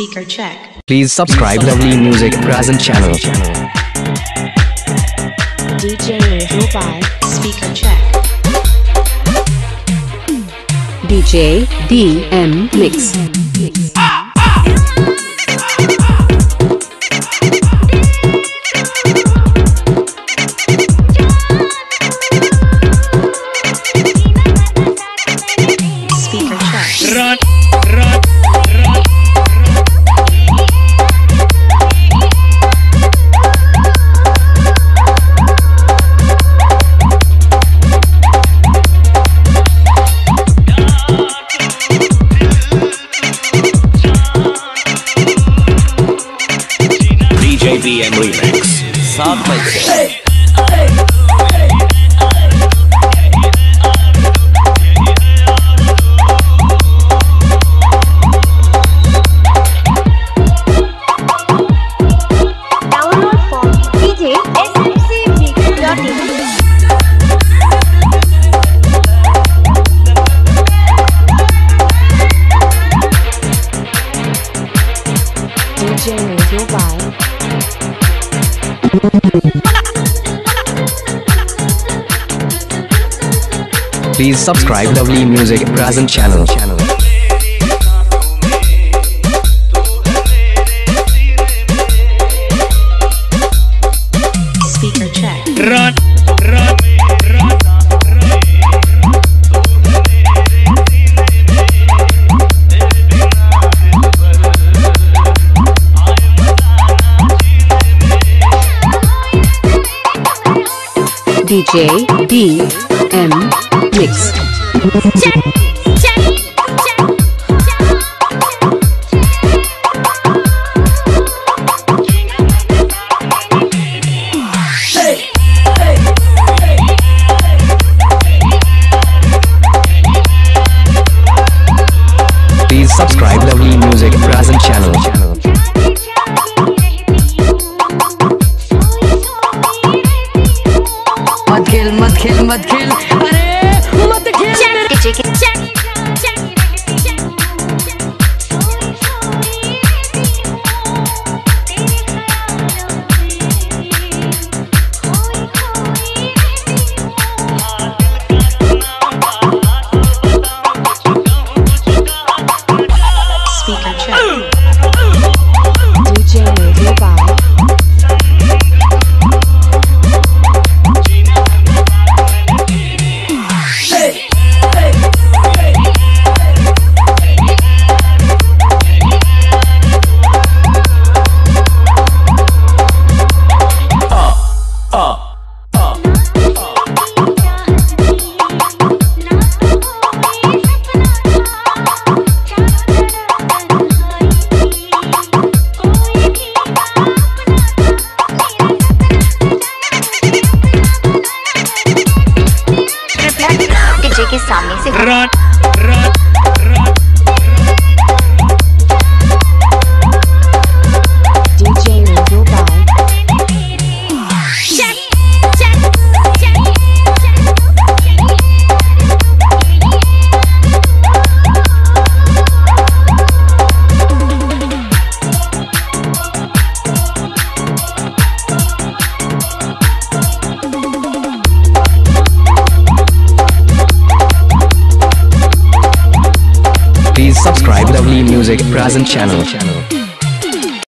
Speaker check. Please subscribe Lovely Music present channel. DJ Rubai, Speaker check. DJ DM Mix. JBM Remix. Sound Mixer. Please subscribe Lovely Music present channel. DJ DM Mix. Please subscribe Lovely Music present channel. खेल मत खेल मत खेल। अरे मत खेल के सामने से run run Music present channel.